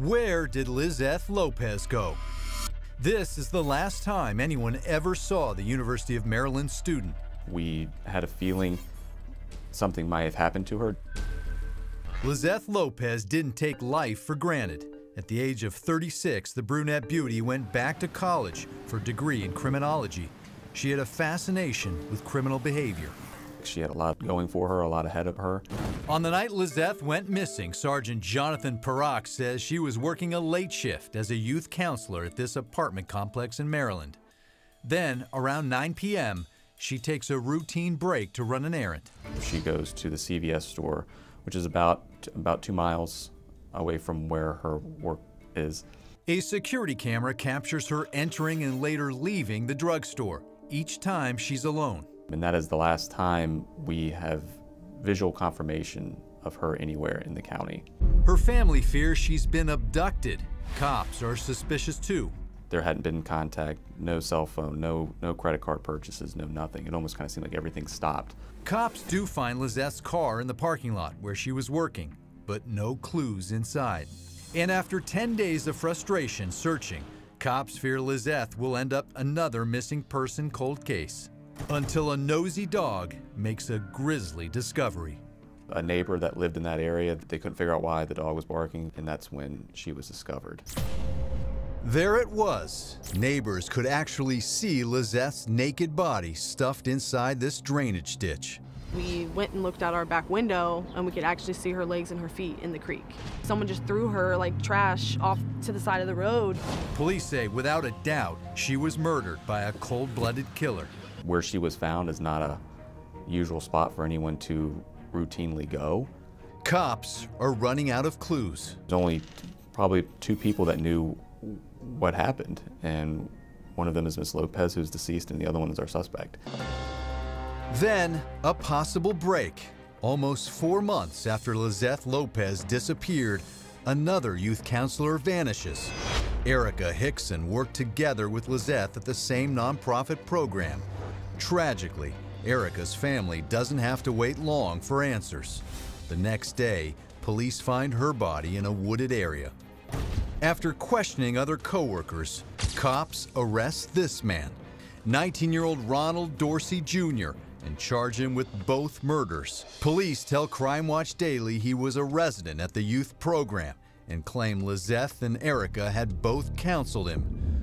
Where did Lizeth Lopez go? This is the last time anyone ever saw the University of Maryland student. We had a feeling something might have happened to her. Lizeth Lopez didn't take life for granted. At the age of 36, the brunette beauty went back to college for a degree in criminology. She had a fascination with criminal behavior. She had a lot going for her, a lot ahead of her. On the night Lizeth went missing, Sergeant Jonathan Parak says she was working a late shift as a youth counselor at this apartment complex in Maryland. Then, around 9 p.m., she takes a routine break to run an errand. She goes to the CVS store, which is about about two miles away from where her work is. A security camera captures her entering and later leaving the drugstore. Each time she's alone. And that is the last time we have visual confirmation of her anywhere in the county. Her family fears she's been abducted. Cops are suspicious too. There hadn't been contact, no cell phone, no no credit card purchases, no nothing. It almost kind of seemed like everything stopped. Cops do find Lizeth's car in the parking lot where she was working, but no clues inside. And after 10 days of frustration searching, cops fear Lizeth will end up another missing person cold case. Until a nosy dog makes a grisly discovery. A neighbor that lived in that area, they couldn't figure out why the dog was barking, and that's when she was discovered. There it was. Neighbors could actually see Lizeth's naked body stuffed inside this drainage ditch. We went and looked out our back window and we could actually see her legs and her feet in the creek. Someone just threw her like trash off to the side of the road. Police say without a doubt she was murdered by a cold blooded killer. Where she was found is not a usual spot for anyone to routinely go. Cops are running out of clues. There's only probably two people that knew what happened, and one of them is Miss Lopez, who's deceased, and the other one is our suspect. Then, a possible break. Almost four months after Lizeth Lopez disappeared, another youth counselor vanishes. Erica Hickson worked together with Lizeth at the same nonprofit program. Tragically, Erica's family doesn't have to wait long for answers. The next day, police find her body in a wooded area. After questioning other coworkers, cops arrest this man, 19-year-old Ronald Dorsey Jr., and charge him with both murders. Police tell Crime Watch Daily he was a resident at the youth program and claim Lizeth and Erica had both counseled him.